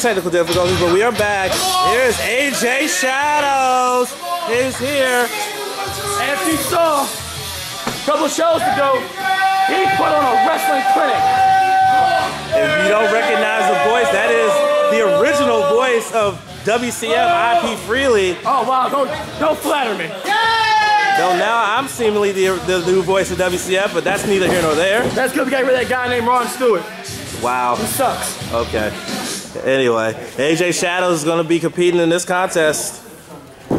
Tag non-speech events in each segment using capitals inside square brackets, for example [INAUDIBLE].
technical difficulties, but we are back. Here's AJ Shadows. He's here. As you saw a couple shows ago, he put on a wrestling clinic. If you don't recognize the voice, that is the original voice of WCF IP Freely. Oh wow, don't don't flatter me. Though now I'm seemingly the, the new voice of WCF, but that's neither here nor there. That's because we got rid of that guy named Ron Stewart. Wow. He sucks. Okay. Anyway, AJ Shadows is going to be competing in this contest. Woo!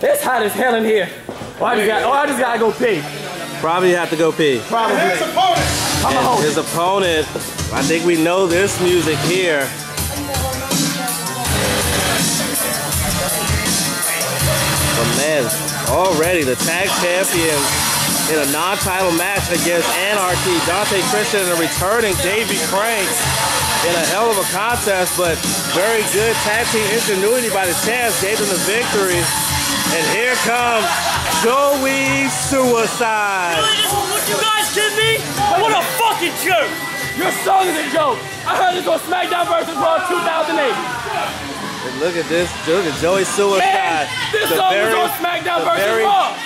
It's hot as hell in here. Oh, I just got, oh, I just gotta go pee. Probably have to go pee. Probably. I'm a And host. his opponent, I think we know this music here. But man, already the tag champions in a non-title match against Anarchy, Dante Christian and returning Davey Crank in a hell of a contest, but very good tag team ingenuity by the champs gave them the victory. And here comes Joey Suicide. What you guys kidding me? What a fucking jerk! Your song is a joke. I heard this on SmackDown vs. Raw 2008. And look at this, look at Joey Suicide. Man, this The song very- was on SmackDown the vs. Raw.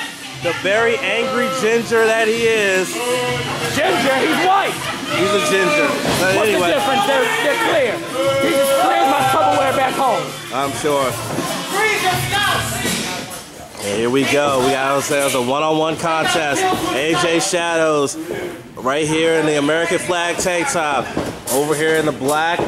The very angry ginger that he is. Ginger, he's white. He's a ginger. But What's anyway, the difference? They're, they're clear. He's as clear as my Tupperware back home. I'm sure. Here we go. We got ourselves a one-on-one contest. AJ Shadows right here in the American flag tank top. Over here in the black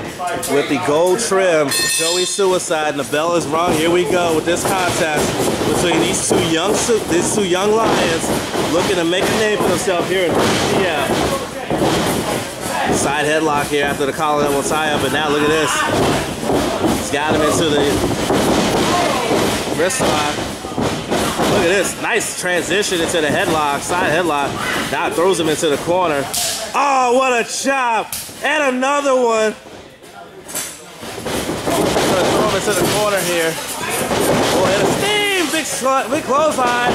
with the gold trim. Joey Suicide and the bell is rung. Here we go with this contest between these two young these two young lions looking to make a name for themselves here in yeah. Side headlock here after the collar will tie up, and now look at this. He's got him into the wrist lock. Look at this. Nice transition into the headlock, side headlock. Now it throws him into the corner. Oh, what a chop. And another one. Throw him into the corner here. Oh, and a steam. Big, big clothesline.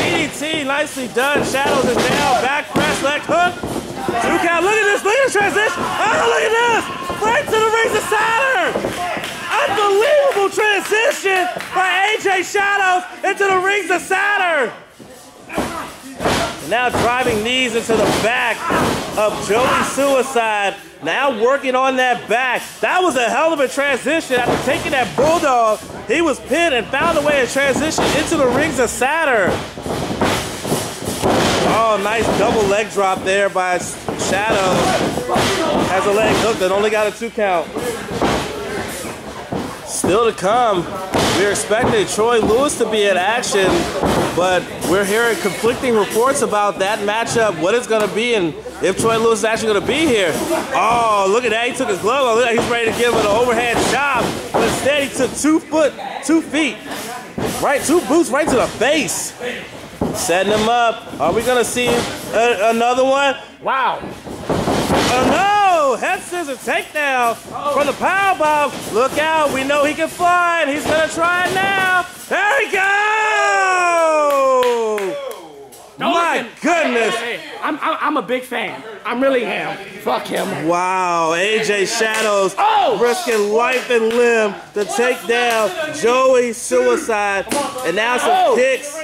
DDT, nicely done. Shadows is down. Back press, leg hook. Two count. Look at this. Look at the transition. Oh, look at this. Right to the of Saturn. Unbelievable transition by AJ Shadows into the rings of Saturn. Now driving knees into the back of Joey Suicide. Now working on that back. That was a hell of a transition. After taking that bulldog, he was pinned and found a way to transition into the rings of Saturn. Oh, nice double leg drop there by Shadows. Has a leg hook that only got a two count. Still to come, we're expecting Troy Lewis to be in action, but we're hearing conflicting reports about that matchup, what it's going to be, and if Troy Lewis is actually going to be here. Oh, look at that. He took his glove off. Look, He's ready to give it an overhead chop, but instead he took two foot, two feet, right, two boots right to the face. Setting him up. Are we going to see a- another one? Wow. Oh Head scissors takedown from the power bomb. Look out! We know he can fly, and he's gonna try it now. There we go! Don't My goodness! Hey, hey, I'm, I'm, I'm a big fan. I'm really am. Fuck him. Wow! AJ Shadows Oh! risking life and limb to take down Joey Suicide, and now some Oh! kicks.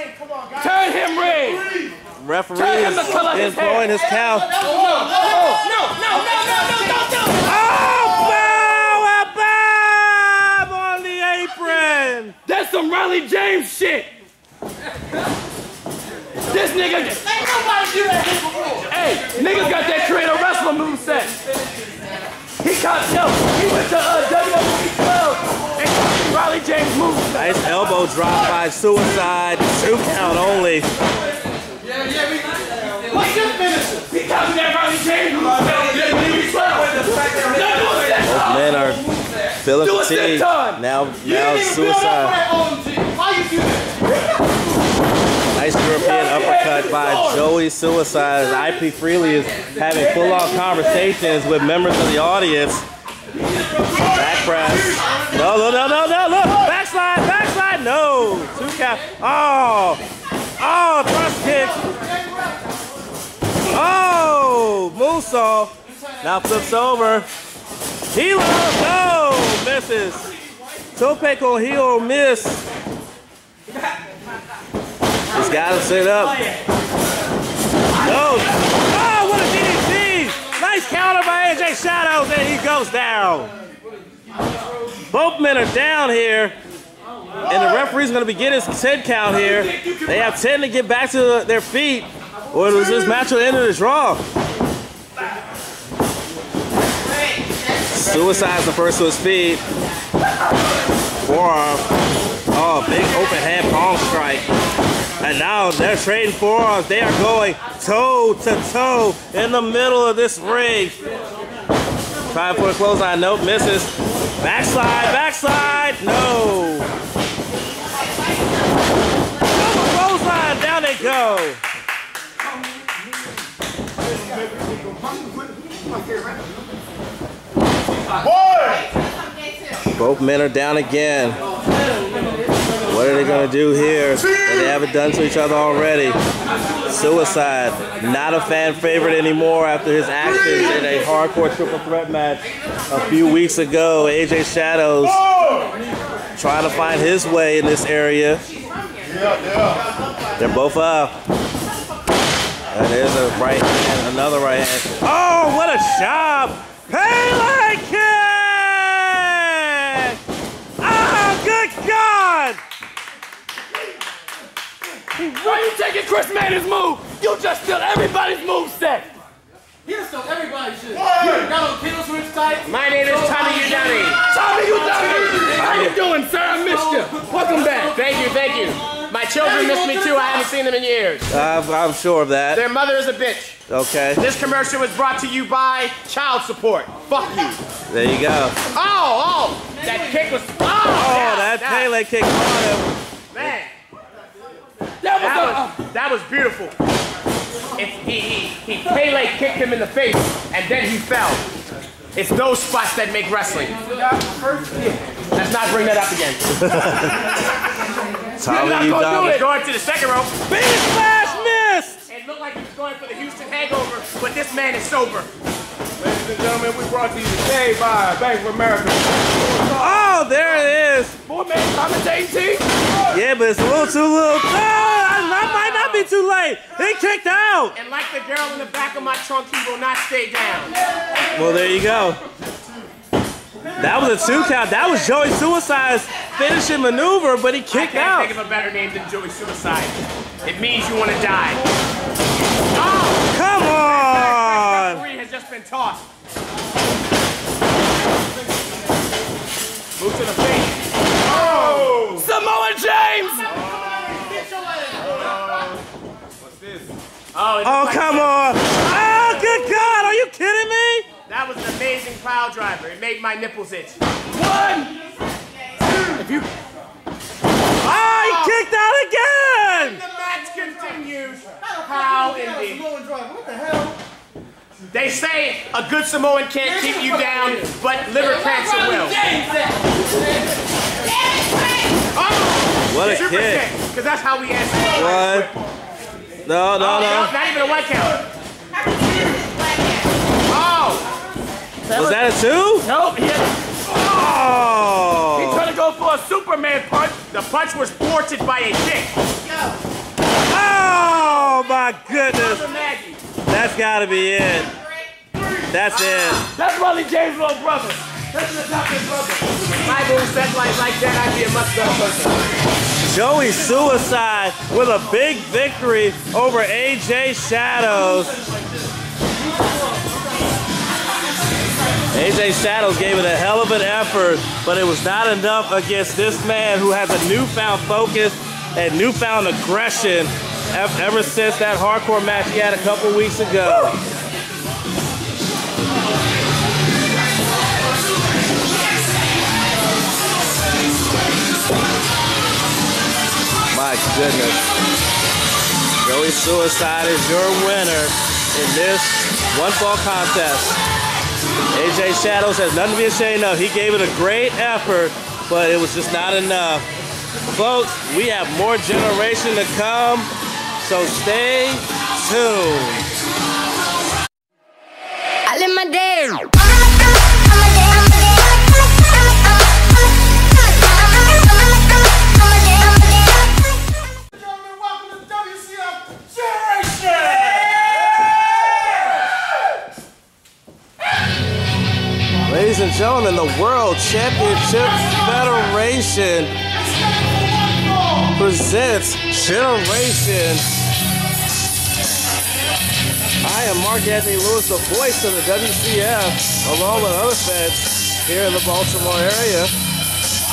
Turn him ring. Referee is the color of is blowing his count. No, no, no, no, no, no, no, no. Oh! Bow! A bomb on the apron! That's some Riley James shit. This nigga. Ain't nobody do that shit before. Hey, niggas got that creator wrestler moveset. He caught, yo, he went to uh, WWE 12 and copied Riley James moveset. Nice elbow drop by Suicide. Two count only. What's your finisher? He copied that Riley James moveset on WWE 12. Now do a set time. Men are feeling Do a sit fatigued. Now, You now didn't build up for Suicide. that OMG. Why you do that? Nice European uppercut by Joey Suicide. As IP Freely is having full-on conversations with members of the audience. Back press. No, no, no, no, no, look. Backslide, backslide. No. Two count. Oh. Oh, thrust kick. Oh, moonsault. Now flips over. Hilo, no, misses. Tope con miss. He's got him set up. No. Oh, what a DDT. Nice counter by AJ Shadows, and he goes down. Both men are down here. And the referee's going to begin his 10 count here. They have 10 to get back to their feet, or this match will end in a draw. Suicide's the first to his feet. Forearm. Oh, big open hand palm strike. And now they're trading forearms. They are going toe to toe in the middle of this ring. Trying for a clothesline. Nope, misses. Backslide, backslide. No. Clothesline. Down they go. Both men are down again. What are they going to do here that they haven't done to each other already? Suicide, not a fan favorite anymore after his actions in a hardcore triple threat match a few weeks ago. AJ Shadows trying to find his way in this area. They're both up. And there's a right hand, another right hand. Oh, what a job! Pele kick! Oh, good God! Why you taking Chris Manning's move? You just steal everybody's move set. He just stole everybody's shit. You got on kiddo switch tight. My name is Tommy Udani. Tommy, you done it. How you doing, sir? I missed you. Welcome back. Thank you, thank you. My children miss me too. I haven't seen them in years. I'm, I'm sure of that. Their mother is a bitch. Okay, This commercial was brought to you by child support. Fuck you. there you go. Oh, oh, that kick was. Oh, Oh, that Pele kick. Man, That was, that a, was that was beautiful. If he he he Pele kicked him in the face and then he fell. It's those spots that make wrestling. Let's not bring that up again. [LAUGHS] Tommy, not you gonna do it. Going to the second rope. Big splash missed! It looked like he was going for the Houston hangover, but this man is sober. Ladies and gentlemen, we brought to you today by Bank of America. Oh, there it is. four man commentating team. Yeah, but it's a little too little. Oh, that might not be too late. He kicked out. And like the girl in the back of my trunk, he will not stay down. Well, there you go. That was a two count. That was Joey Suicide's finishing maneuver, but he I kicked can't out. think of a better name than Joey Suicide. It means you want to die. Oh! Come on. Referee has just been tossed. Move to the face. Oh! Samoa James. Oh, it Oh, looked like- come on. Oh, good God. Are you kidding me? That was an amazing pile driver. It made my nipples itch. One. If you Oh, he kicked out again. The match continues. How in the... What the hell? They say a good Samoan can't keep you down, but liver cancer will. Oh! What a Super kick. kick, because that's how we answer. One. No, no, Oh, no. not even a white count. Oh! Was that a two? nope, he, had, oh. he Oh. trying to go for a Superman punch. The punch was thwarted by a kick. Oh, my goodness. That's got to be it. That's it. That's Riley James' little brother. That's the top brother. My move set like, like that, I'd be a much better person. Joey Suicide with a big victory over AJ Shadows. AJ Shadows gave it a hell of an effort, but it was not enough against this man who has a newfound focus and newfound aggression ever since that hardcore match he had a couple weeks ago. My goodness. Joey Suicide is your winner in this one fall contest. AJ Shadows has nothing to be ashamed of. He gave it a great effort, but it was just not enough. Folks, we have more generation to come, so stay tuned. I live my I'ma And the World Championship Federation presents Generation. I am Mark Anthony Lewis, the voice of the WCF, along with other feds here in the Baltimore area.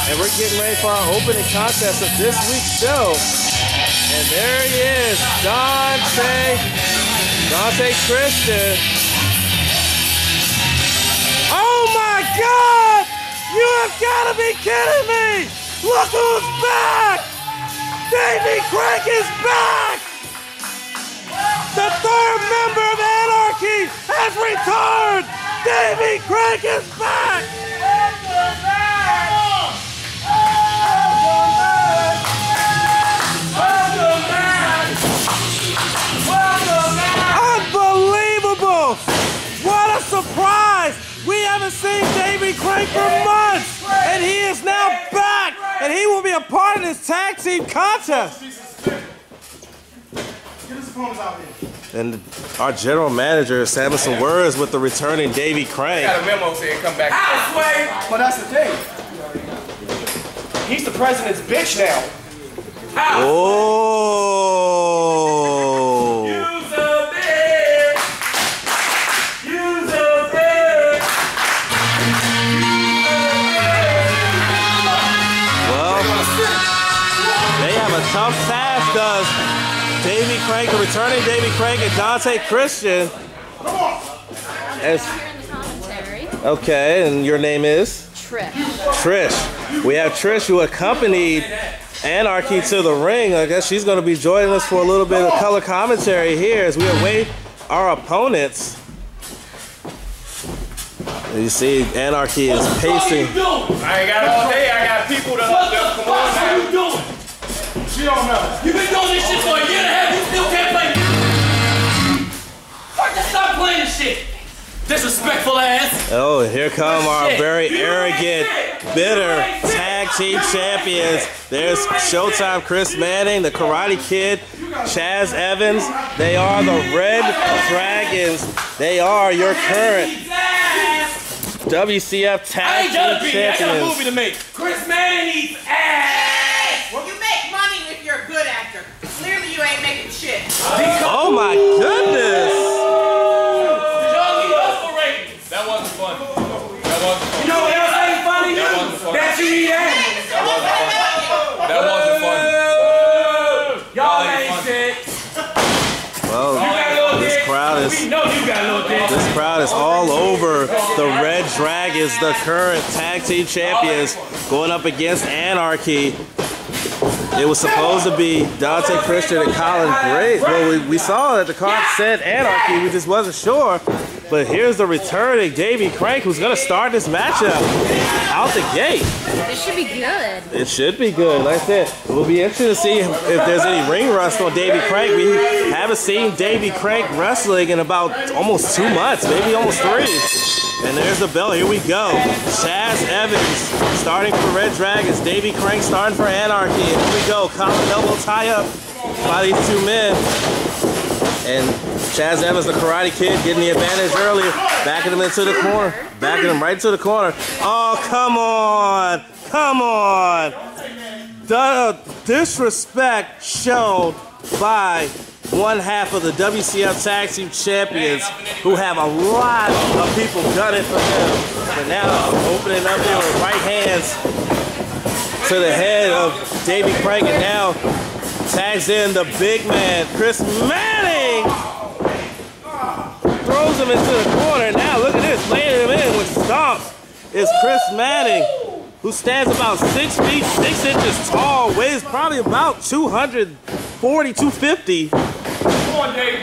And we're getting ready for our opening contest of this week's show. And there he is, Dante, Dante Christian. God! You have got to be kidding me! Look who's back! Davy Crank is back! The third member of Anarchy has returned! Davy Crank is back! Unbelievable! What a surprise! We haven't seen Davy Crank for months, and he is now back, and he will be a part of this tag team contest. Get his opponents out here. And our general manager is having some words with the returning Davy Crank. Got a memo saying come back. But that's the thing. He's the president's bitch now. Oh! Tough task, does Davy Crank, the returning Davy Crank, and Dante Christian. As, Here in okay, and your name is? Trish. Trish. We have Trish who accompanied Anarchy to the ring. I guess she's going to be joining us for a little bit of color commentary here as we await our opponents. You see, Anarchy is pacing. I ain't got all day. I got people to What come on are now. She don't know. You've been doing this shit for a year and a half. You still can't play. Just stop playing this shit. Disrespectful ass. Oh, here come our Shit. very You arrogant, bitter shit. tag team champions. There's Showtime Chris Manning, the Karate Kid, Chaz Evans. They are the Red Dragons. They are your current WCF I tag team be. I got a movie to make. Chris Manning needs ass. Well, you make money if you're a good actor. Clearly, you ain't making shit. Oh my goodness! Y'all need us for ratings. That wasn't fun. That wasn't fun. You know what else ain't funny? That wasn't fun. That you eat ass. That wasn't fun. Y'all ain't ain't shit. Well, You got a little this dick. crowd is We know you got a little dick. This crowd is all over the Red Dragons, the current tag team champions, going up against Anarchy. It was supposed to be Dante Christian and Colin Gray. Well, we, we saw that the card said Anarchy. We just wasn't sure. But here's the returning Davy Crank, who's going to start this matchup out the gate. This should be good. It should be good. Like I said, it will be interesting to see if, there's any ring rust on Davy Crank. We haven't seen Davy Crank wrestling in about almost two months, maybe almost three. And there's the bell. Here we go. Chaz Evans starting for Red Dragons. Davy Crank starting for Anarchy. And here we go. collar elbow tie up by these two men. And Chaz Evans, the Karate Kid, getting the advantage earlier. Backing him into the corner. Backing him right to the corner. Oh, come on. Come on. The uh, disrespect shown by one half of the WCF Tag Team Champions who have a lot of people gunning for them. But now opening up their right hands to the head of Davy Crank and now tags in the big man, Chris Manning. Throws him into the corner. Now look at this, laying him in with stomps is Chris Manning, who stands about six feet, six inches tall, weighs probably about 240, 250. Come on, Dave.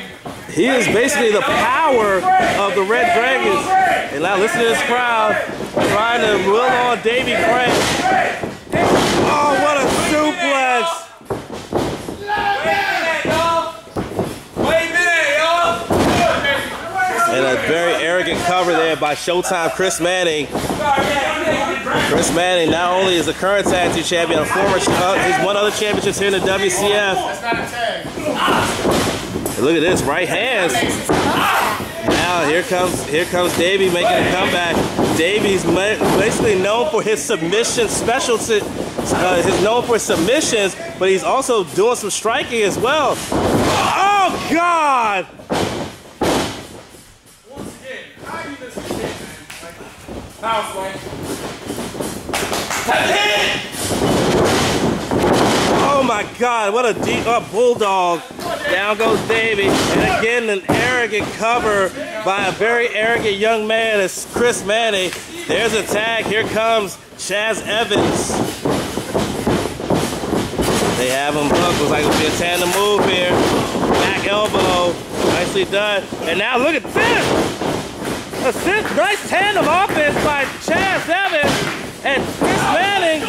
He is basically the power of the Red Dragons. And now listen to this crowd trying to will on Davy Crank. Oh, what a suplex! And very arrogant cover there by Showtime Chris Manning. Chris Manning not only is the current tag team champion, a former, uh, he's won other championships here in the WCF. Look at this, right hands. Now here comes here comes Davey making a comeback. Davey's basically known for his submission specialty. Uh, he's known for submissions, but he's also doing some striking as well. Oh God! Oh my God! What a deep uh, bulldog! Down goes Davey, and again an arrogant cover by a very arrogant young man as Chris Manning. There's a tag. Here comes Chaz Evans. They have him hooked. Looks like it'll be a tandem move here. Back elbow. Nicely done. And now look at this. Assist, nice tandem offense by Chaz Evans and Chris Manning.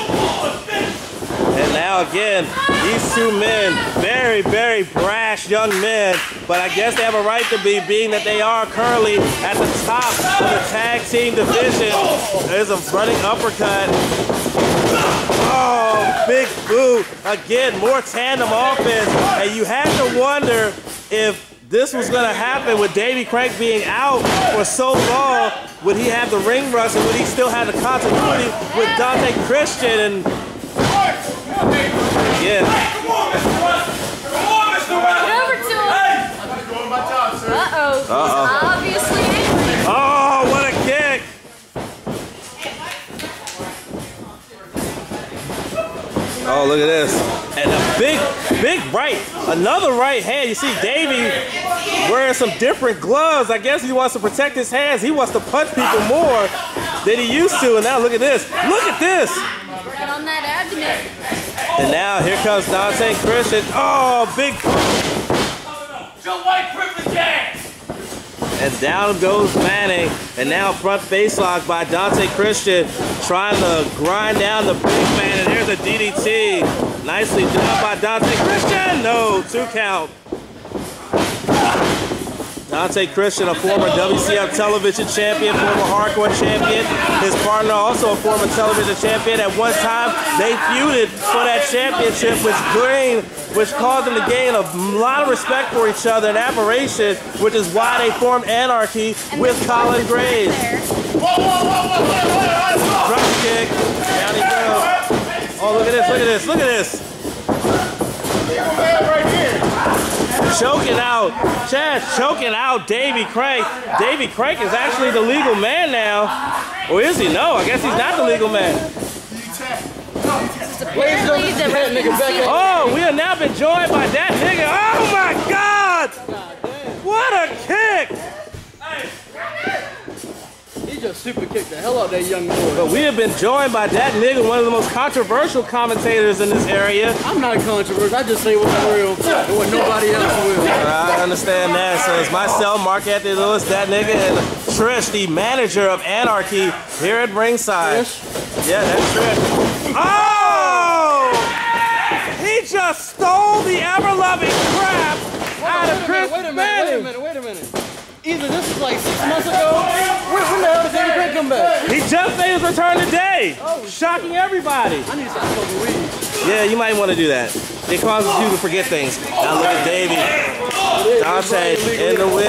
And now again, these two men, very, very brash young men, but I guess they have a right to be, being that they are currently at the top of the tag team division. There's a running uppercut. Oh, big boot. Again, more tandem offense. And you have to wonder if this was going to happen with Davey Crank being out for so long. Would he have the ring rust and would he still have the continuity with Dante Christian and yeah. Get over to him. Uh-oh. Uh-oh. Obviously angry. Oh, what a kick! Oh, look at this. And a big, big right. Another right hand. You see Davey wearing some different gloves. I guess he wants to protect his hands. He wants to punch people more than he used to. And now look at this. Look at this. And now here comes Dante Christian. Oh, big. Your white! And down goes Manning. And now front face lock by Dante Christian. Trying to grind down the big man. And there's a DDT. Nicely done by Dante Christian. No, two count. Dante Christian, a former WCF television champion, former hardcore champion. His partner, also a former television champion. At one time, they feuded for that championship, which Green, which caused them to gain a lot of respect for each other and admiration, which is why they formed Anarchy with Colin Graves. Drop kick. Down. Oh, look at this, look at this, look at this. Choking out, Chad choking out Davy Crank. Davy Crank is actually the legal man now. Or is he? No, I guess he's not the legal man. Apparently the Oh, we have now been joined by that nigga. Oh my God! What a kick! Just super kicked the hell out of that young boy. But we have been joined by that nigga, one of the most controversial commentators in this area. I'm not a controversial. I just say what's real and what [LAUGHS] nobody else will. I understand that. So it's myself, Mark Anthony Lewis, that nigga, and Trish, the manager of Anarchy here at ringside. Yeah, that's Trish. Oh! He just stole the ever-loving crap out of Chris Wait a minute, wait a minute, wait a minute. Either this is like six months ago. When, when the hell did David Craig come back? He just made his return today, oh, shocking everybody. I need to stop smoking weed. Yeah, you might want to do that. It causes you to forget things. Now look at Davey. Dante in the win.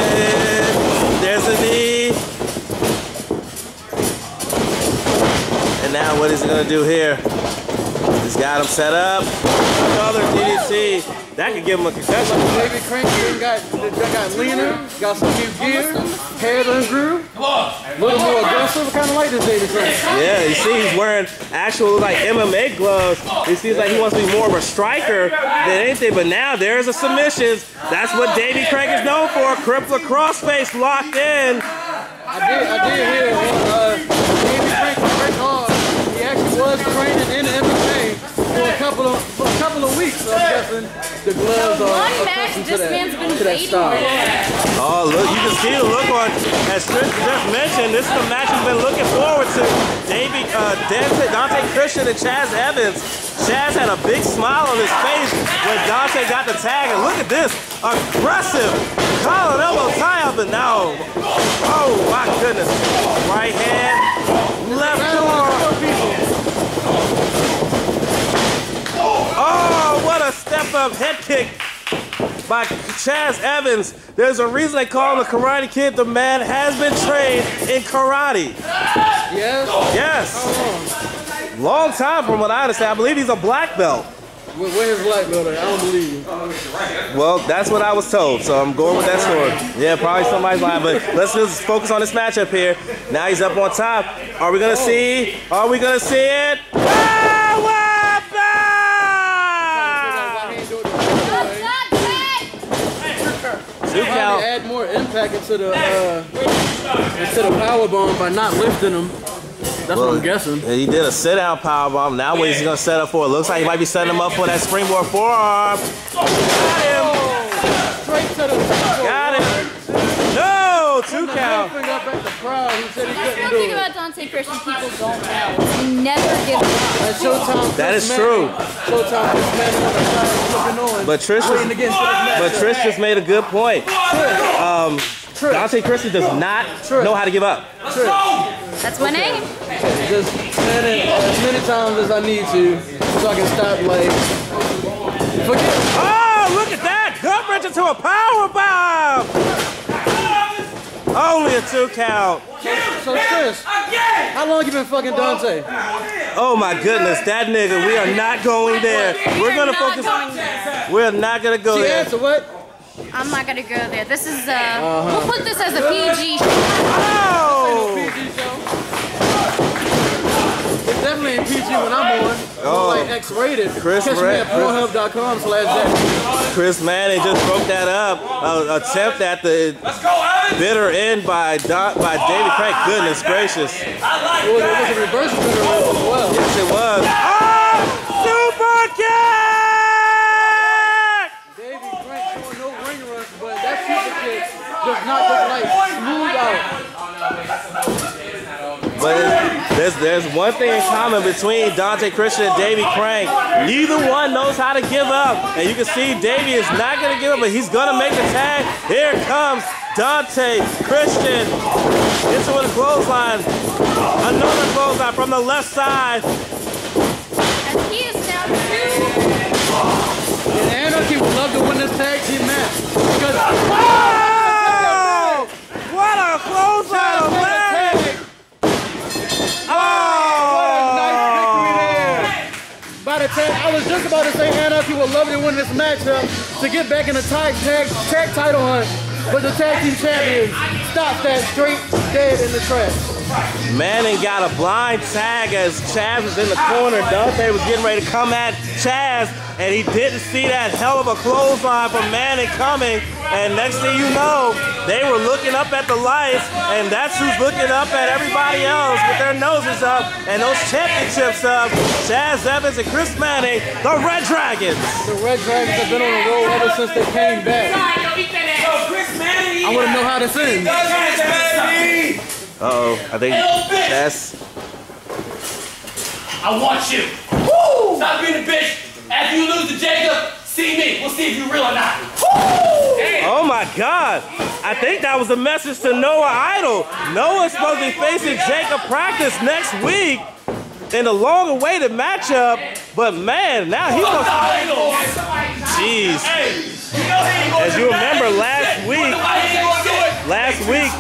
There's a knee. And now what is he gonna do here? He's got him set up. Another DDT. That could give him a concussion. David Crank done got, got leaner, got some new gear, hair done grew. A little more aggressive. I kind of like this David Crank. Yeah, you see he's wearing actual like MMA gloves. He seems like he wants to be more of a striker than anything, but now there's a submissions. That's what Davey Craig is known for. Crippler crossface locked in. I did, I did hear uh, David Crank was very hard. He actually was training in MMA for a couple of for a couple of weeks. So I'm the gloves are One match this that, man's been waiting for. Oh, look, you can see the look on, as Trish just mentioned, this is the match he's been looking forward to. Davey, uh, Dante, Dante Christian and Chaz Evans Chaz had a big smile on his face when Dante got the tag. And look at this, aggressive collar elbow tie up and now. Oh my goodness. Right hand, left arm. Oh, what a step up head kick by Chaz Evans. There's a reason they call him the Karate Kid. The man has been trained in karate. Yes. Yes. Long time from what I understand. I believe he's a black belt. Where, where's black belt at? I don't believe you. Well, that's what I was told, so I'm going with that story. Yeah, probably somebody's lying, but let's just focus on this matchup here. Now he's up on top. Are we gonna oh. see? Are we gonna see it? Ah, Power the Two Trying to add more impact into the uh, into the power bomb by not lifting them. That's what I'm guessing. Yeah, He did a sit down power bomb. Now what is he gonna set up for? It looks like he might be setting him up for that springboard forearm. Straight to the Got him. No, two up at the crowd. He said he That's couldn't one do thing about Dante Christian people don't know. He never gives up. That's Showtime. That Chris is Manning. true. Showtime. Chris Manning on the side looking on. But Trish was, to get into this match. but Trish just made a good point. Um, Trish. Dante Christie does not know how to give up. That's my name. Just saying as many times as I need to so I can stop like forget. Oh, look at that! Gut wrench into a power bomb. Only a two count. So Chris, how long you been fucking Dante? Oh my goodness, that nigga. We are not going there. We're gonna not focus. going there. We're not gonna go She there. answered what? I'm not gonna go there. This is uh, Uh-huh. we'll put this as a PG. show. Oh! PG show. It's definitely in PG when I'm on. Oh. It's like X-rated. Chris Catch me at Pornhub.com slash Jack. Chris Manning just broke that up. Uh, attempt at the bitter end by Don, by David Craig. Goodness gracious. It was, it was a reverse bitter as well. Yes, it was. Oh! There's there's one thing in common between Dante Christian and Davey Crank. Neither one knows how to give up. And you can see Davey is not gonna give up, but he's gonna make the tag. Here comes Dante Christian into the clothesline. Another clothesline from the left side. And he is now two. And Anarchy would love to win this tag team match. Because Oh! What a clothesline of leg! Oh! by the time I was just about to say Anarchy would love to win this matchup to get back in the tag tag tag title hunt, but the tag team champions stopped that straight dead in the trash. Manning got a blind tag as Chaz was in the corner. Dante was getting ready to come at Chaz, and he didn't see that hell of a clothesline from Manning coming. And next thing you know, they were looking up at the lights, and that's who's looking up at everybody else with their noses up and those championships up. Chaz Evans and Chris Manning, the Red Dragons. The Red Dragons have been on the road ever since they came back. I want to know how this ends. Uh-oh, I think that's I want you. Woo! Stop being a bitch. After you lose to Jacob, see me. We'll see if you're real or not. Woo! Oh my God! I think that was a message to Noah Idol. Noah's supposed to be facing Jacob Practice next week in the long-awaited matchup, but man, now. Jeez. He ain't gonna As you remember last week, last week,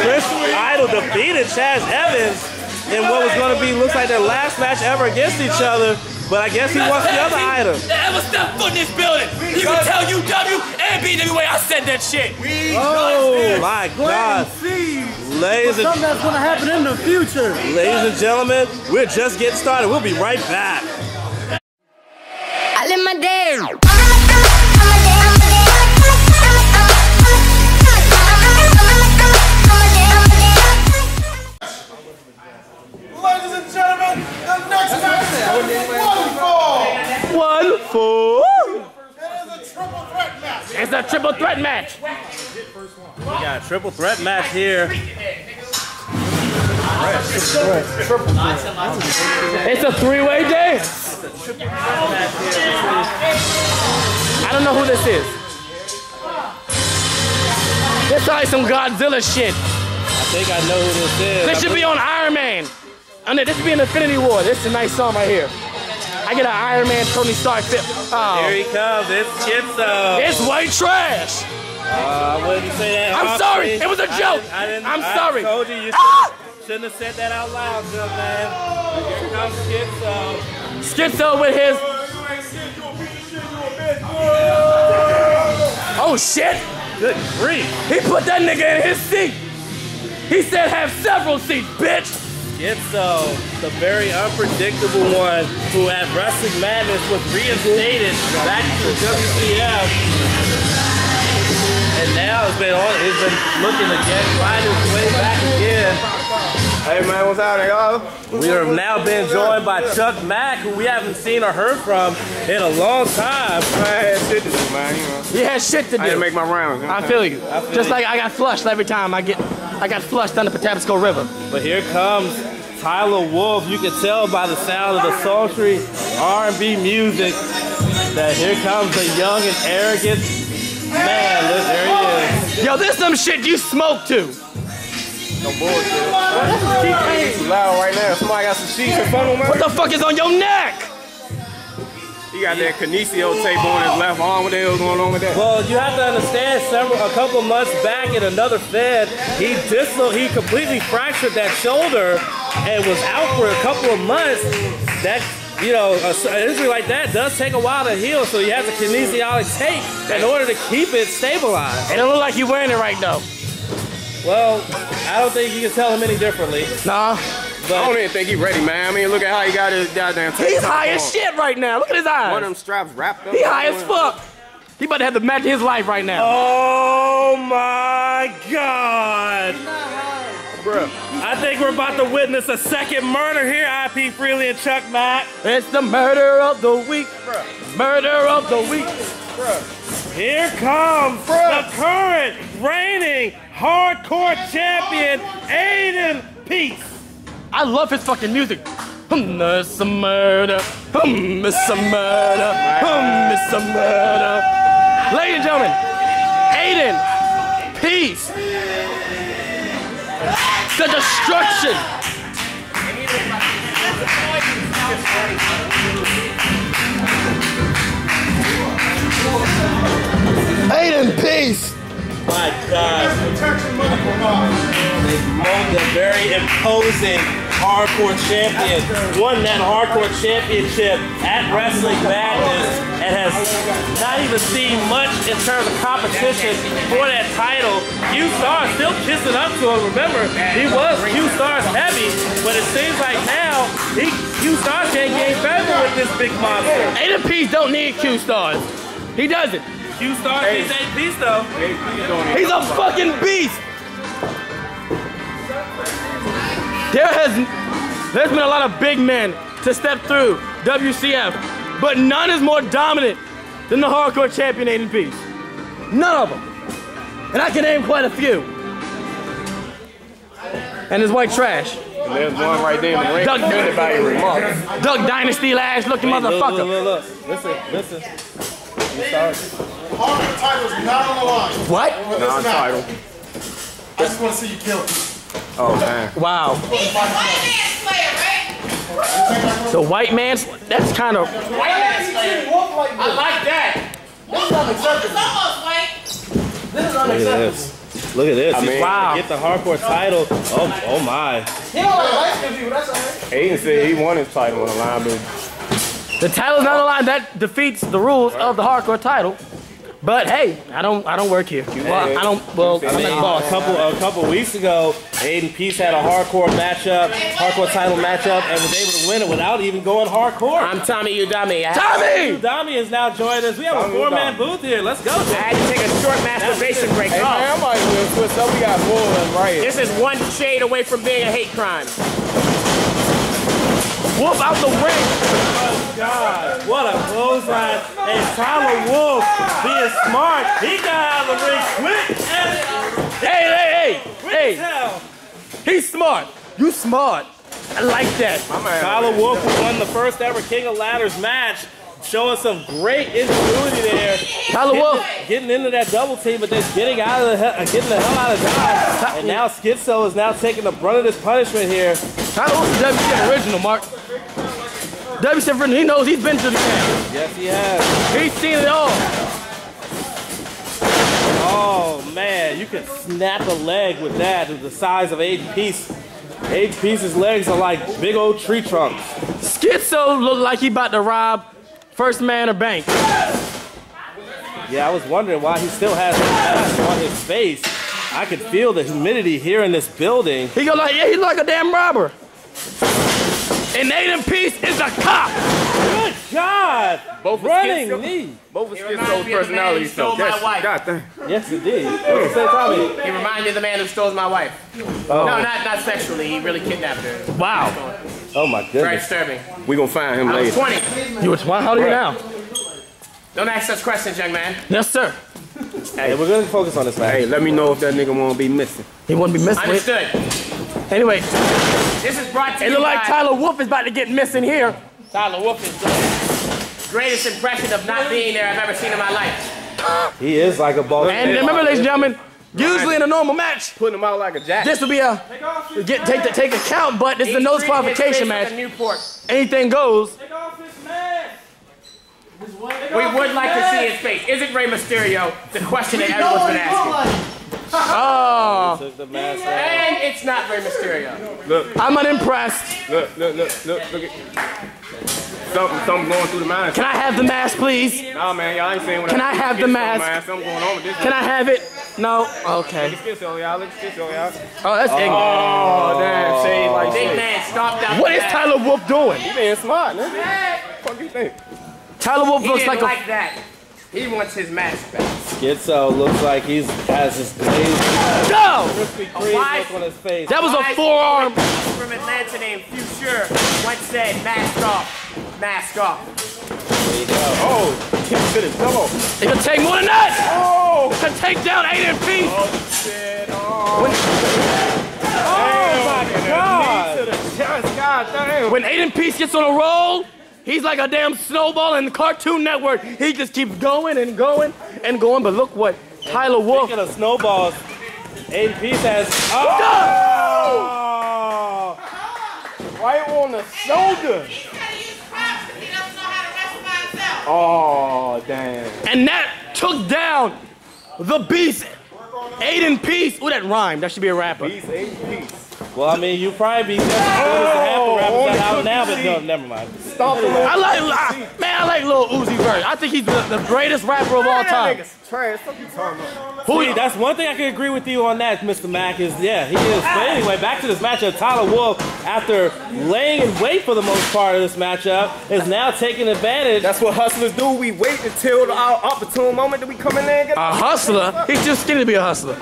Chris Idol defeated Chaz Evans in what was going to be looks like their last match ever against each other. But I guess he wants the other [LAUGHS] item. That ever step foot in this building. You can tell UW and BWA I said that shit. Oh my God, ladies and something that's going to happen in the future. Ladies and gentlemen, we're just getting started. We'll be right back. I live my day. Ladies and gentlemen, the next match is one fall. One, four. It is a triple threat match. It's a triple threat match. We got a triple threat match here. It's a three-way dance. I don't know who this is. This like some Godzilla shit. I think I know who this is. This should be on Iron Man. I this would be an Infinity War. This is a nice song right here. I get an Iron Man Tony Stark fit. Here Oh, he comes. It's Schizo. it's white trash. Uh, I wouldn't say that. I'm often. sorry. It was a joke. didn't- I didn't, I'm I sorry. told you you Ah! shouldn't have said that out loud, good man. Here comes Schizo. Schizo with his. Oh shit! Good grief. He put that nigga in his seat. He said have several seats, bitch. Schizo, the very unpredictable one who at Wrestling Madness was reinstated back to the WCF. And now has been on, has been looking to get find his way back again. Hey man, what's happening, y'all? We have now been joined by Chuck Mack, who we haven't seen or heard from in a long time. I had shit to do, man. You know, He has shit to I had to make my rounds. You know I what I'm feel you. feel Just you. like I got flushed every time I get, I got flushed down the Patapsco River. But here comes Tyler Wolf. You can tell by the sound of the sultry R&B music that here comes the young and arrogant man. Look, there he is. Yo, this some shit you smoke to. No bullshit. Too loud right now. Somebody got some sheets in front of him, What the fuck is on your neck? He got that Kinesio tape on his left arm. What the hell's going on with that? Well, you have to understand. Several, a couple months back in another Fed, he dislo- he completely fractured that shoulder and was out for a couple of months. That you know, a, an injury like that does take a while to heal. So you have a kinesiologic tape in order to keep it stabilized. And it don't look like you're wearing it right though. Well, I don't think you can tell him any differently. Nah. I don't even think he ready, man. I mean, look at how he got his goddamn tape. He's high on. as shit right now. Look at his eyes. One of them straps wrapped up. He high as fuck. He about to have the match of his life right now. Oh my God! Bruh. I think we're about to witness a second murder here, IP Freely and Chuck Mack. It's the murder of the week. Bro. Murder of the week. Here comes the current reigning hardcore champion, Aiden Peace. I love his fucking music. Hum, it's a murder. Hum, it's a murder. Hum, it's a murder. Ladies and gentlemen, Aiden, peace. The destruction. Aiden, peace. My God. The very imposing hardcore champion won that hardcore championship at Wrestling Madness and has not even seen much in terms of competition for that title. Q Star still kissing up to him. Remember, he was Q Star's heavy, but it seems like now he Q Star can't gain favor with this big monster. Aiden Peace don't need Q stars. He doesn't. Q Star needs eight piece though. He's a fucking beast. There has there's been a lot of big men to step through WCF, but none is more dominant than the hardcore champion Aiden Peace. None of them. And I can name quite a few. And his white trash. And there's one right there in the ring. Doug- by Duck Dynasty ass looking Look, look, motherfucker. look, look. Listen, listen. Hardcore title's not on the line. What? Non-title. I just want to see you kill it. Oh, man. Wow. He's the white man's player, right? The white man's that's kind of White man's player. I like that. Wolf is almost white. Look at this. Look at this. I He's mean- trying to get the hardcore title. Oh, oh my. Aiden said he won his title on the line, but the title's not on the line. That defeats the rules of the hardcore title. But hey, I don't I don't work here. Well, I don't well I mean, a couple a couple weeks ago, Aiden Peace had a hardcore matchup, hardcore title matchup, and was able to win it without even going hardcore. I'm Tommy Udami. Tommy! Udami has now joined us. We have a four-man Udami. booth here. Let's go. I had to take a short masturbation break. hey, Oh, man, I might as well switch up. We got more than right here. this is one shade away from being a hate crime. Wolf out the ring. Oh, God, what a clothesline! And Tyler Wolf being smart, he got out of the ring quick as Hey, hey, hey, quick hey. He's smart. You smart. I like that. Tyler Wolf who won the first ever King of Ladders match, showing some great ingenuity there. Tyler Getting- Wolf. getting into that double team, but then getting out of the hell, getting the hell out of dodge. And now Schizo is now taking the brunt of this punishment here. Tyler Wolf is WCF original, Mark. WCF original. He knows he's been to the camp. Yes, he has. He's seen it all. Oh man, you can snap a leg with that. It's the size of Aiden Peace. Aiden Peace's legs are like big old tree trunks. Schizo look like he about to rob First Man or Bank. Yeah, I was wondering why he still has a mask on his face. I could feel the humidity here in this building. He go like, yeah, he like a damn robber. And Aiden Peace is a cop. Good God! Both Running Schizo- knee. Both of He reminds me Schizo's of the man personalities, stole so my that's wife. God damn. Yes, indeed. What's the same Tommy? He reminds me of the man who stole my wife. Oh. No, not not sexually. He really kidnapped her. Wow. Oh my Very goodness. disturbing. We gonna find him I was later. 20. You were 20? how old are you now? Don't ask such questions, young man. Yes, sir. Hey, we're gonna focus on this match. Hey, let me know if that nigga wanna be missing. He wouldn't be missing it. Understood. Anyway, This is brought to it you look like Tyler Wolf is about to get missing here. Tyler Wolf is the greatest impression of not being there I've ever seen in my life. He is like a ball. And remember, ladies and gentlemen, usually in a normal match, Putting him out like a jack. this will be a get take the, take a count, but this is a He's no treating his disqualification face like match. a Newport. Anything goes. We would like to see his face. Is it Rey Mysterio? The question that everyone's been asking. [LAUGHS] Oh, Took the mask off. And it's not Rey Mysterio. Look, I'm unimpressed. look, look, look, look, look at something, something going through the mind. Can I have the mask, please? Nah, man, y'all ain't saying what Can I have the Get mask? Something, going on with this. Can I have it? No. Okay. Let's get y'all. Let's get y'all. Oh, that's oh, ignorant. Oh, damn, shade like Big shit. man stomped out. What the is back. Tyler Wolf doing? He being smart, nigga. Fuck you think? Tyler Wolf He looks didn't like like, a. that. He wants his mask back. Schizo looks like he's has his glazed No! Krispy Kreme Why? look on his face. That was a forearm. From Atlanta named Future once said, mask off, mask off. Oh, he fit his pillow. It could take more than that. Oh! To take down Aiden Peace. Oh, shit, oh. oh my God! To the God damn. When Aiden Peace gets on a roll, he's like a damn snowball in the Cartoon Network. He just keeps going and going and going. But look what Tyler Wolf. Speaking of snowballs, Aiden Peace has. Oh! Right on the shoulder. Oh, damn. And that took down the beast. Aiden Peace. Ooh, that rhymed. That should be a rapper. Peace, eight piece. Well, I mean, you probably be just as good half the rappers on that the out now, but no, never mind. Stop him. I like, I- man, I like Lil Uzi Vert. I think he's the, the greatest rapper of all time. Niggas trash. What you? Who, See, that's one thing I can agree with you on that, Mr. Mack, is yeah, he is. But anyway, back to this matchup. Tyler Wolf, after laying in wait for the most part of this matchup, is now taking advantage. That's what hustlers do. We wait until the our opportune moment that we come in there and get. A hustler? He's just skinny to be a hustler.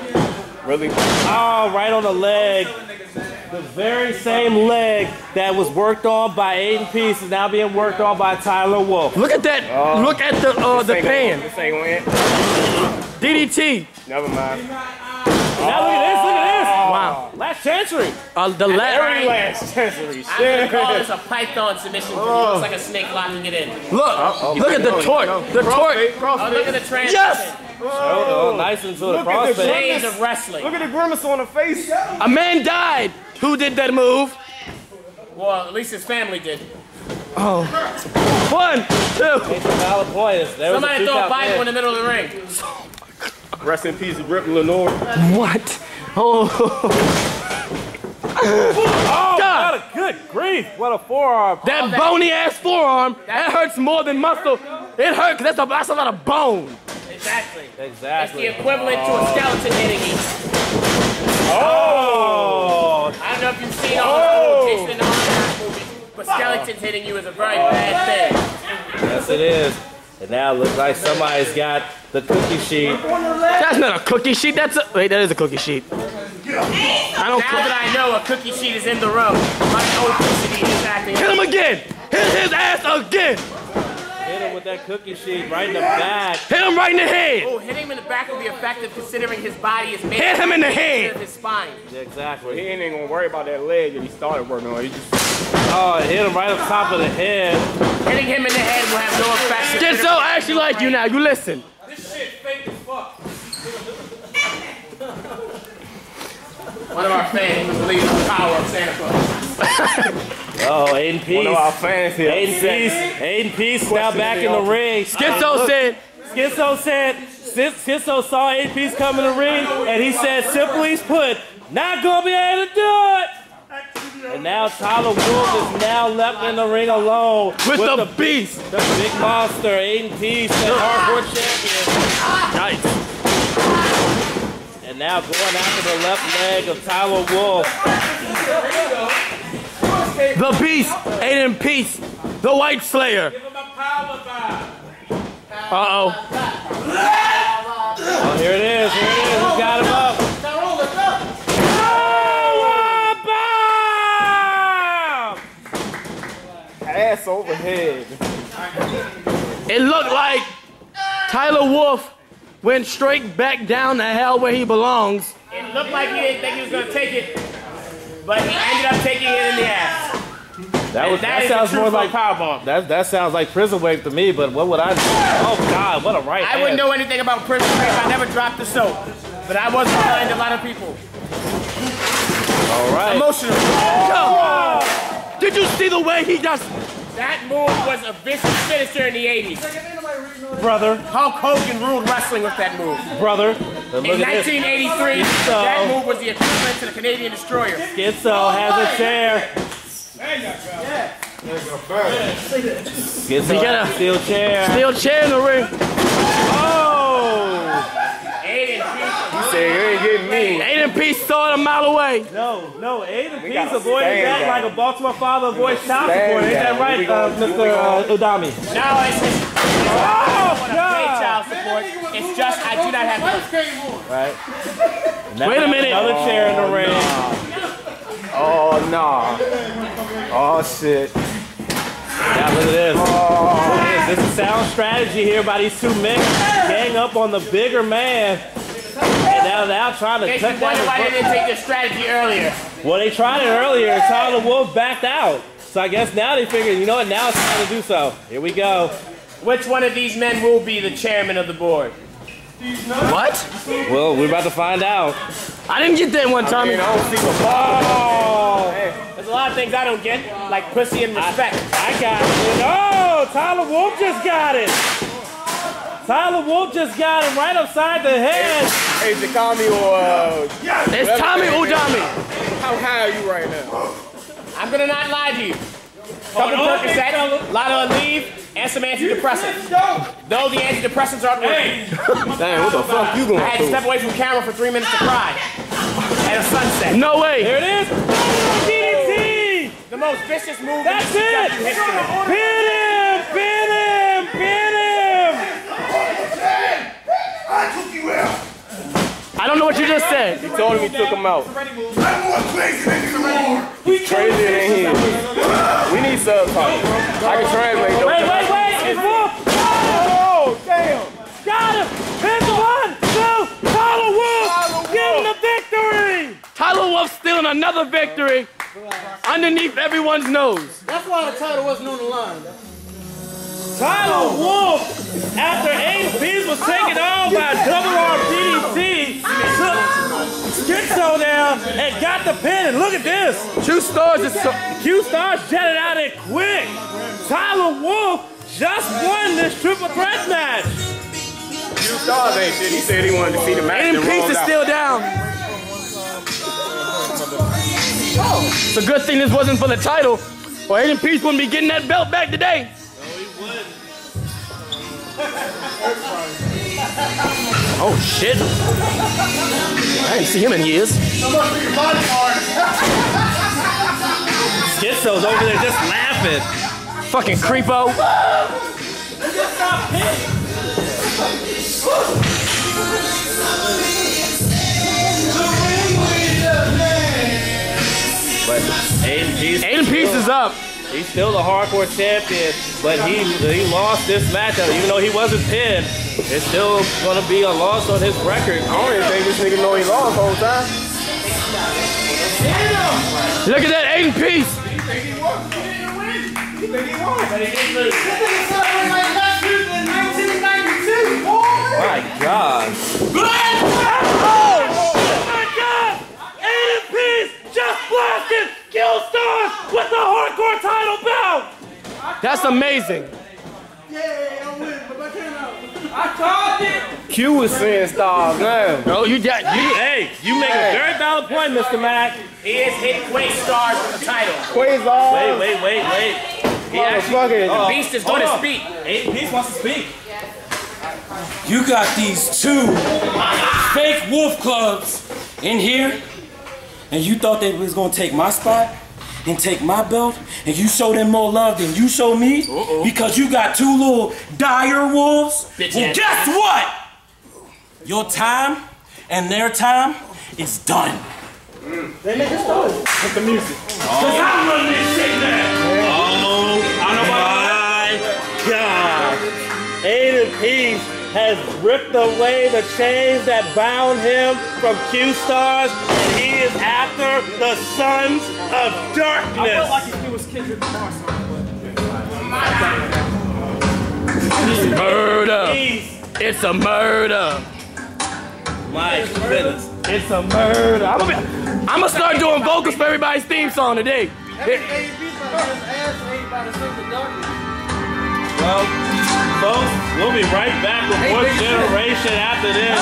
really? Oh, right on the leg. The very same leg that was worked on by Aiden Peace is now being worked on by Tyler Wolf. Look at that. Look at the uh, the This pan. This ain't gonna. DDT. Never mind. Now look at this, look at this. Wow. Last century. Uh, the la- Every last century. I'm gonna call this a python submission. 'cause He looks like a snake locking it in. look. Look at the torque. The torque. Oh, look at the transition. Yes. Oh, nice into the Look at the crossface. Shades of wrestling. Look at the grimace on the face. A man died. Who did that move? Well, at least his family did. Oh. One, two. It's a valid point. There Somebody a throw a two-count Bible in the middle of the ring. Rest in peace, Rip Lenore. What? Oh. Oh, God. [LAUGHS] what a good grief. What a forearm. That bony ass forearm, that hurts more than muscle. It hurts 'cause that's a, that's a lot of bone. Exactly. Exactly. It's the equivalent to a skeleton hitting you. Oh. I don't know if you've seen all the old Jason and Arnold movies, but skeletons hitting you is a very bad thing. Yes, it is. And now it looks like somebody's got the cookie sheet. That's not a cookie sheet. That's a wait. That is a cookie sheet. I don't. Now that I know a cookie sheet is in the room, my obesity is acting Hit him again. Hit his ass again. Hit him him with that cookie sheet right in the back. Hit him right in the head. Oh, hitting him in the back will be effective considering his body is made Hit him in the head. his spine. Yeah, exactly. He ain't even gonna worry about that leg that he started working on. He just Oh, hit him right on top of the head. Hitting him in the head will have no effect. Get so I actually like you now. You listen. This shit fake as fuck. One of our fans believes in the power of Santa Claus. [LAUGHS] Oh, Aiden Peace. [LAUGHS] one of our fans here. Aiden Peace. Aiden Peace now back in the ring. Schizo said, Schizo said, Sch- Schizo saw Aiden Peace come in the ring, and he said, simply put, not gonna be able to do it. And now Tyler Wolf is now left in the ring alone with the beast. the big monster, Aiden Peace, the hardcore champion. Nice. And now going after the left leg of Tyler Wolf. The beast. Aiden Peace. The White Slayer. Uh-oh. Oh, here it is, here it is. Who got him up? Power bomb! ass overhead. It looked like Tyler Wolf went straight back down to hell where he belongs. It looked like he didn't think he was going to take it, but he ended up taking it in the ass. That, was, And that is sounds more like on powerbomb. that. That sounds like prison wave to me. But what would I? do? Oh God, what a right I hand. wouldn't know anything about prison rape. I never dropped the soap, but I was behind a lot of people. All right. Emotional. Did you see the way he just... That move was a vicious finisher in the 80s. brother, Hulk Hogan ruled wrestling with that move. brother. In at this. 1983, that move was the equivalent to the Canadian Destroyer. Schizo oh, has a chair. There You has gotta- a steel chair. Steel chair in the ring. Oh! Aiden Peace. He said, you ain't getting me. Aiden Peace saw it a mile away. No, no, Aiden Peace gotta avoided stand that like a Baltimore father avoids child support. Ain't that right, uh, Mr. Uh, Udami? Now it's, it's, it's Oh, I don't want to pay child support. It's just I do not have to. Right. Wait a minute. Another chair in the ring. Oh, nah. Oh, shit. Now look at this. Look at this. This is sound strategy here by these two men. Gang up on the bigger man. And now, now trying to Makes cut down why they didn't take this strategy earlier. Well, they tried it earlier. Tyler Wolf backed out. So I guess now they figured, you know what, now it's time to do so. Here we go. Which one of these men will be the chairman of the board? What? Well, we're about to find out. I didn't get that one I mean, I don't see the Oh, There's a lot of things I don't get, like pussy and respect. I got it. Oh, Tyler Wolf just got it. Tyler Wolf just got him right upside the head. Hey, Jakami or uh, It's Tommy Udami. how high are you right now? I'm gonna not lie to you. Couple on, big Percocet, fella. a lot of Aleve, and some antidepressants. Though the antidepressants aren't working. [LAUGHS] Damn, what the fuck you going I had to step away from camera for three minutes to cry. At a sunset. No way. Here it is. DDT. The most vicious move That's in it. CW history. Pin him. Pin him. Pin him. I took you out. I don't know what you just said. He told him he took him out. I'm more crazy than you are. Crazier than he is. [LAUGHS] We need subtitles. I can translate those. Wait, wait, wait. It's Wolf. Oh, damn. Got him. Pin the one, two. Tyler Wolf. Getting the victory. Tyler Wolf stealing another victory underneath everyone's nose. That's why the title wasn't on the line. Tyler Wolf, after Ace Peace was taken on by Double R DDT, took Schizo down and got the pin. And look at this. Two stars is so. Q Stars jetted out it quick. Tyler Wolf just won this triple threat match. Two stars ain't shit. He said he wanted to see the match. Aiden and Peace rolled is still down. It's a good thing this wasn't for the title, or Aiden Peace wouldn't be getting that belt back today. Oh shit! I didn't see him in years. Schizo's over there just laughing. Fucking creepo. But Aiden Peace, Aiden Peace is up. He's still the hardcore champion, but he he lost this matchup. Even though he wasn't pinned, it's still gonna be a loss on his record. I don't even think this nigga know he lost the whole time. Look at that Aiden Peace. My God. Oh my God! Aiden Peace just blasted Kill Stars with the hardcore title bout! That's amazing. I called it! Q was saying stars now. Bro, you got you. Hey, you make a very valid point, Mr. Mack. He is hitting Quay stars with the title. Quasar. Wait, wait, wait, wait. He actually, Motherfucker. Oh. Beast is going to speak. Aiden Peace wants to speak. You got these two fake wolf clubs in here, and you thought they was gonna take my spot and take my belt, and you show them more love than you show me because you got two little dire wolves. Bitch well, ass. guess what? Your time and their time is done. They make it start with the music. Oh. Cause I'm running this shit now. Oh my God. Aiden Peace has ripped away the chains that bound him from Q Stars, and he is after the Sons of Darkness. I felt like if he was Kendrick Lamar Murder. Peace. It's a murder. My goodness. It's a murder. I'm gonna, be, I'm gonna start doing vocals for everybody's theme song today. It- Well, folks, we'll be right back with more generation after this.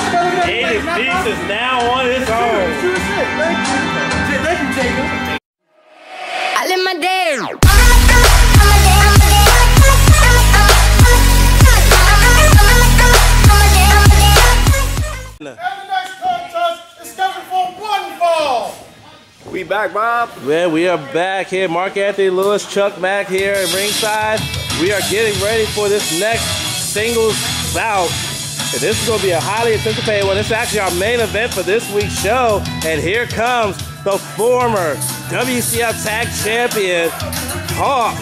Aiden Peace is now on his own. I live my day. We back, Bob. Well, we are back here. Mark Anthony Lewis, Chuck Mack here at ringside. We are getting ready for this next singles bout. And this is going to be a highly anticipated one. This is actually our main event for this week's show. And here comes the former WCF Tag Champion, Hawk.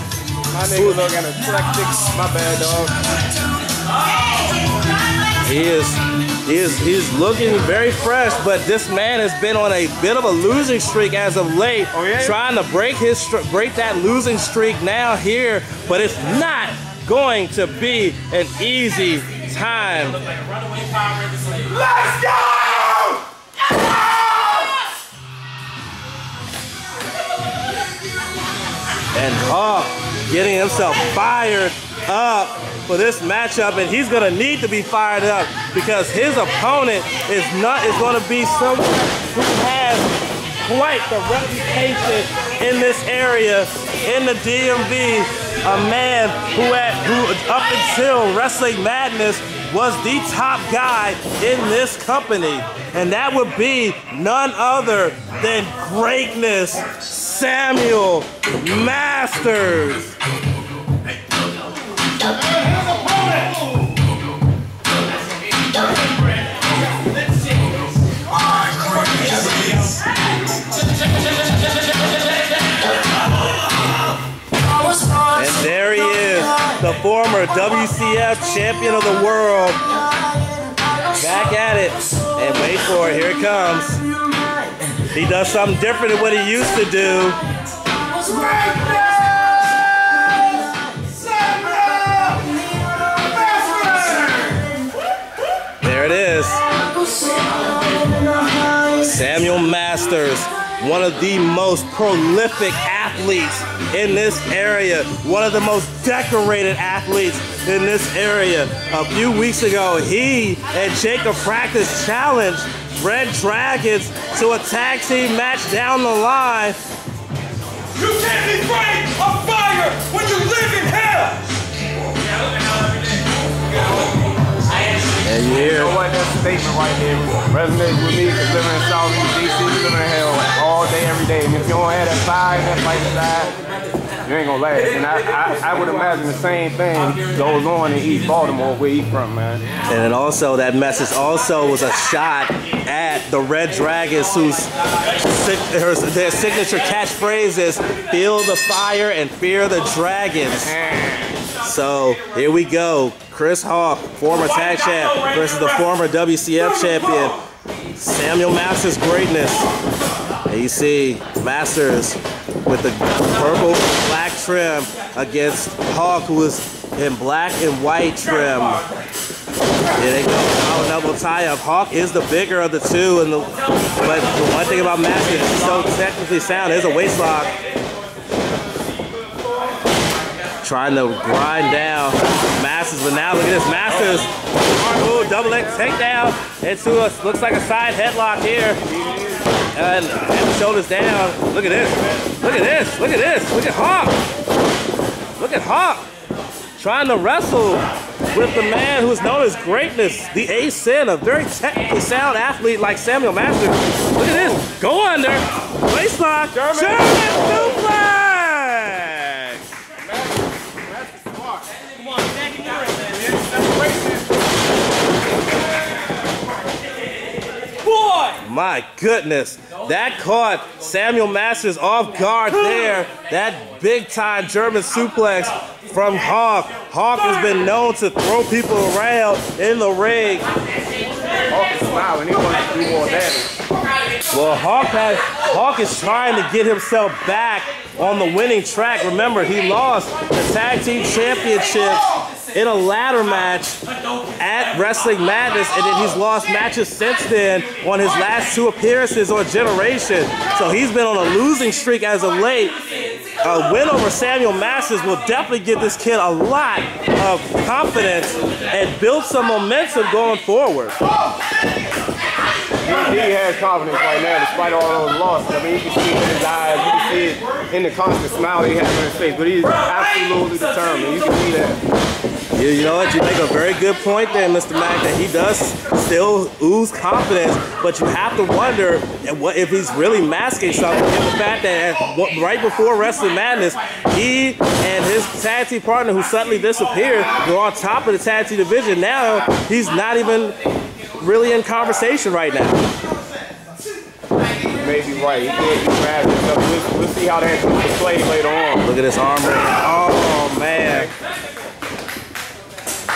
My nigga look at. My bad, dog. He is, he is, he's looking very fresh, but this man has been on a bit of a losing streak as of late. Oh, yeah? Trying to break his, break that losing streak now here, but it's not going to be an easy time. Let's go! And Hawk getting himself fired up for this matchup, and he's gonna need to be fired up because his opponent is not is gonna be someone who has quite the reputation in this area in the DMV. A man who at who up until Wrestling Madness was the top guy in this company, and that would be none other than greatness Samuel Masters. Former WCF champion of the world. Back at it. And wait for it, here it comes. He does something different than what he used to do. There it is. Samuel Masters, one of the most prolific athletes in this area, one of the most decorated athletes in this area. A few weeks ago, he and Jacob Practice challenged Red Dragons to a tag team match down the line. You can't be afraid of fire when you live in hell! And you know what? That statement right there resonates with me because living in Southeast DC, living in hell all day, every day. And if you don't have that fire and that inside, you ain't gonna last. And I, I, I would imagine the same thing goes on in East Baltimore where he's from, man. And then also that message also was a shot at the Red Dragons, whose their signature catchphrase is "Feel the fire and fear the dragons." So here we go. Chris Hawk, former tag champ, versus the former WCF champion, Samuel Masters greatness. And you see Masters with the purple black trim against Hawk, who is in black and white trim. Here they go, double tie up. Hawk is the bigger of the two, and the but the one thing about Masters, he's so technically sound. There's a waist lock. Trying to grind down Masters, but now look at this Masters. Hard move, double leg takedown into a looks like a side headlock here. And, and shoulders down. Look at this. Look at this. Look at this. Look at Hawk. Look at Hawk. Trying to wrestle with the man who is known as greatness, the A Sin, a very technically sound athlete like Samuel Masters. Look at this. Go under. Waist lock. German, German suplex. My goodness, that caught Samuel Masters off guard there. That big time German suplex from Hawk. Hawk has been known to throw people around in the ring. Hawk is smiling. He wants to do more damage. Well, Hawk has Hawk is trying to get himself back on the winning track. Remember, he lost the tag team championships in a ladder match at Wrestling Madness, and then he's lost matches since then on his last two appearances on Generation. So he's been on a losing streak as of late. A win over Samuel Masters will definitely give this kid a lot of confidence and build some momentum going forward. He has confidence right now, despite all those losses. I mean, you can see it in his eyes, you can see it in the constant smile he has on his face. But he's absolutely determined. You can see that. You, you know what? You make a very good point there, Mr. Mack, that he does still ooze confidence, but you have to wonder what if he's really masking something. Given the fact that at- right before Wrestling Madness, he and his tag team partner, who suddenly disappeared, were on top of the tag team division. Now he's not even really in conversation right now. You may be right. He could be mad at himself. We'll, see how that comes to play later on. Look at this arm. Oh man.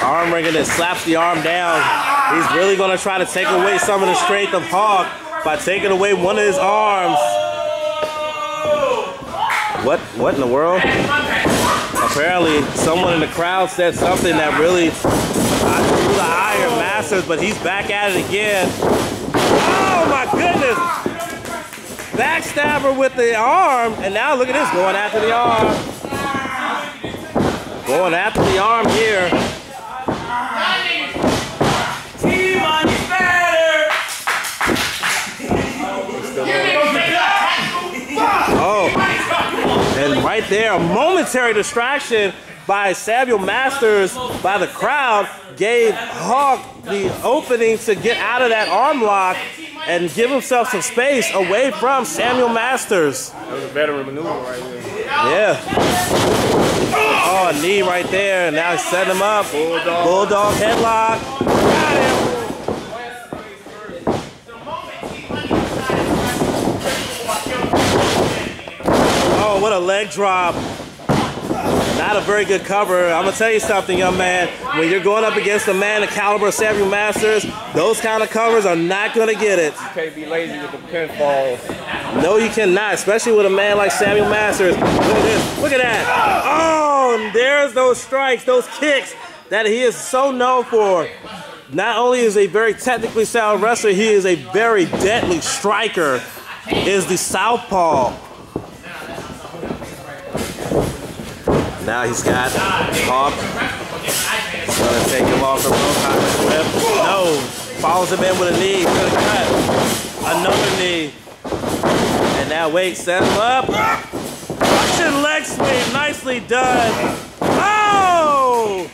Arm ring that slaps the arm down. He's really gonna try to take away some of the strength of Hawk by taking away one of his arms. What what in the world? Apparently someone in the crowd said something that really threw the iron masters, but he's back at it again. Oh my goodness! Backstabber with the arm, and now look at this, going after the arm. Going after the arm here. Right there, a momentary distraction by Samuel Masters by the crowd gave Hawk the opening to get out of that arm lock and give himself some space away from Samuel Masters. That was a veteran maneuver right there. Yeah. Oh, a knee right there. And now he's setting him up. Bulldog, Bulldog headlock. Oh, what a leg drop. Not a very good cover. I'm gonna tell you something, young man. When you're going up against a man the caliber of Samuel Masters, those kind of covers are not gonna get it. You can't be lazy with the pinfalls. No, you cannot, especially with a man like Samuel Masters. Look at this. Look at that. Oh, there's those strikes, those kicks that he is so known for. Not only is he a very technically sound wrestler, he is a very deadly striker. Is the southpaw. Now he's got Hawk. He's gonna take him off the rope, whip. No, follows him in with a knee. Gonna cut. Another knee. And now wait, set him up. Russian leg sweep, nicely done. Oh!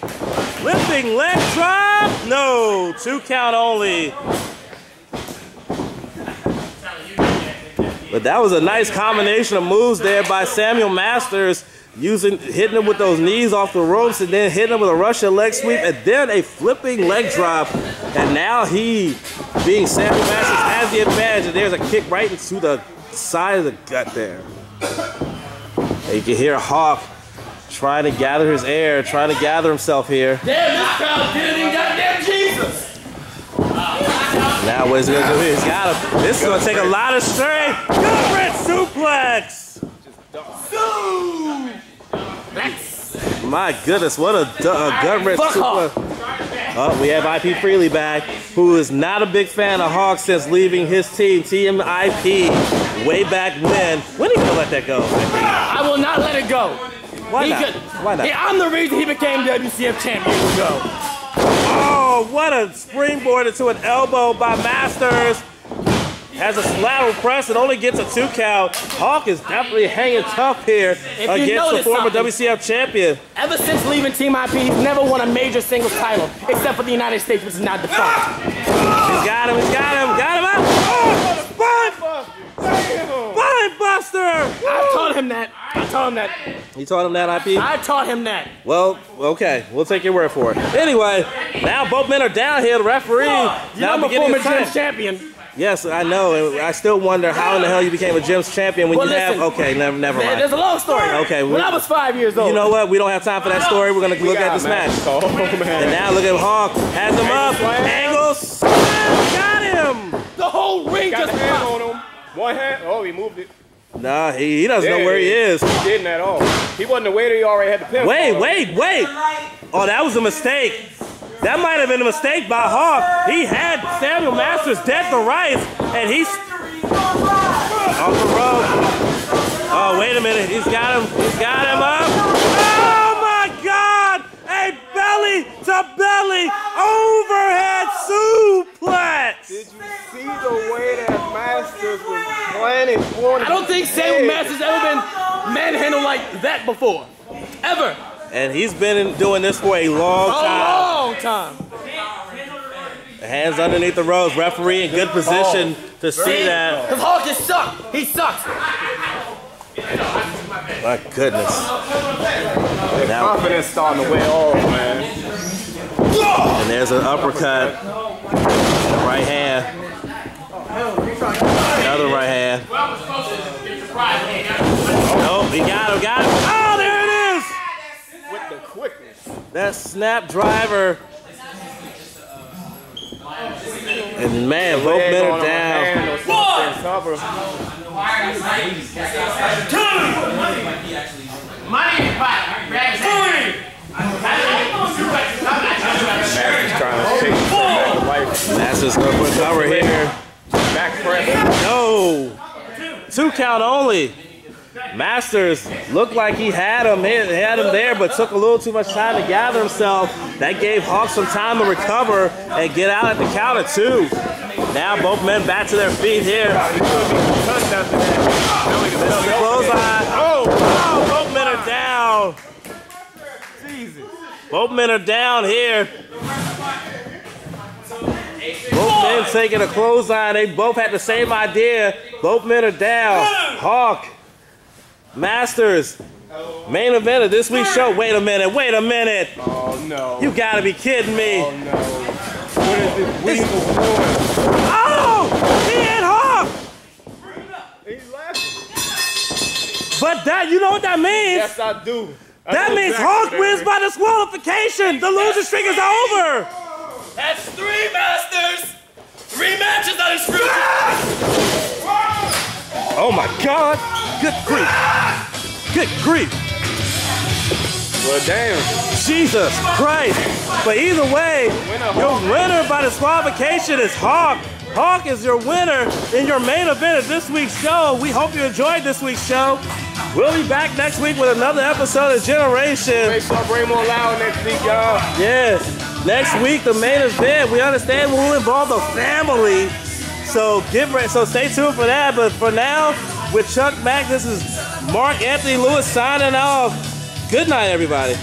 Whipping leg drop. No, two count only. But that was a nice combination of moves there by Samuel Masters using hitting him with those knees off the ropes and then hitting him with a Russian leg sweep and then a flipping leg drop. And now he, being Sammy Masters, has the advantage. And there's a kick right into the side of the gut there. And you can hear Hawk trying to gather his air, trying to gather himself here. Damn, this crowd did it in goddamn Jesus. Now what is he gonna do here? He's got him. This is gonna take a lot of strength. Good Gut wrench My goodness, what a, a Fuck. Oh, we have IP Freely back, who is not a big fan of Hawk since leaving his team, Team IP, way back when. When are you gonna let that go? I will not let it go. Why He not? could- Why not? Yeah, I'm the reason he became WCF champion. years ago. Oh, what a springboard into an elbow by Masters. Has a lateral press and only gets a two count. Hawk is definitely hanging tough here you against the former WCF champion. Ever since leaving Team IP, he's never won a major singles title, except for the United States, which is not defunct. He's got him, he's got him, got him out. Oh, spine, spine buster. I taught him that. I taught him that. You taught him that, IP? I taught him that. Well, okay, we'll take your word for it. Anyway, now both men are down here. The referee You now I'm a former his time. Gems champion. Yes, I know. and I still wonder how in the hell you became a Gems champion when Well, you have. Okay, never, never mind. there's a long story. Okay, When we- I was five years old. You know what? We don't have time for that story. We're gonna look at this match. Oh, And now look at Hawk. Has him up. Angle slam. Got him. the whole ring Got just the hand popped. on him. One hand. Oh, he moved it. Nah, he, he doesn't know Yeah, where he is. He didn't at all. He wasn't aware that he already had the pin. Wait, wait, wait. Oh, that was a mistake. That might have been a mistake by Hawk. He had Samuel Masters dead to rights, and he's off the rope. Oh, wait a minute. He's got him. He's got him up. Oh my God! A belly to belly overhead suplex. Did you see the way that Masters was planning for I don't think Samuel Masters ever been manhandled like that before. Ever. And he's been doing this for a long A time. long time. Hands underneath the ropes. Referee in good position to see that. Because Hawk just sucked. He sucks. My goodness. Now, Confidence starting to wear off, man. and there's an uppercut. Right hand. Another right hand. Nope, he got him, got him. Oh, there it is! With the quickness. That snap driver. And man, both men are down. something, cover. Money in pot. Grab his trying to take the life. Masters gonna put cover here. Back press. No! Two count only. Masters looked like he had him, he had him there, but took a little too much time to gather himself. That gave Hawk some time to recover and get out at the count of two. Now both men back to their feet here. Touched after that. This is the clothesline. Oh, oh, both men are down. Both men are down here. Both men taking a clothesline. They both had the same idea. Both men are down. Hawk, Masters, main event of this week's show. Wait a minute. Wait a minute. Oh no. You gotta be kidding me. Oh no. What is this weasel doing? Oh, he hit Hawk. He's laughing. But that, you know what that means? Yes, I do. I That means exactly Hawk wins that by disqualification. The losing streak is over. That's three masters. Three matches on his screw. Oh my God! Good grief! Good grief! Well, damn. Jesus Christ! But either way, your winner by disqualification is Hawk. Hawk is your winner in your main event of this week's show. We hope you enjoyed this week's show. We'll be back next week with another episode of Generation. Make sure I bring more loud next week, y'all. Yes. Next week, the main event. We understand we will involve the family. So ready. So stay tuned for that. But for now, with Chuck Mack, this is Mark Anthony Lewis signing off. Good night, everybody.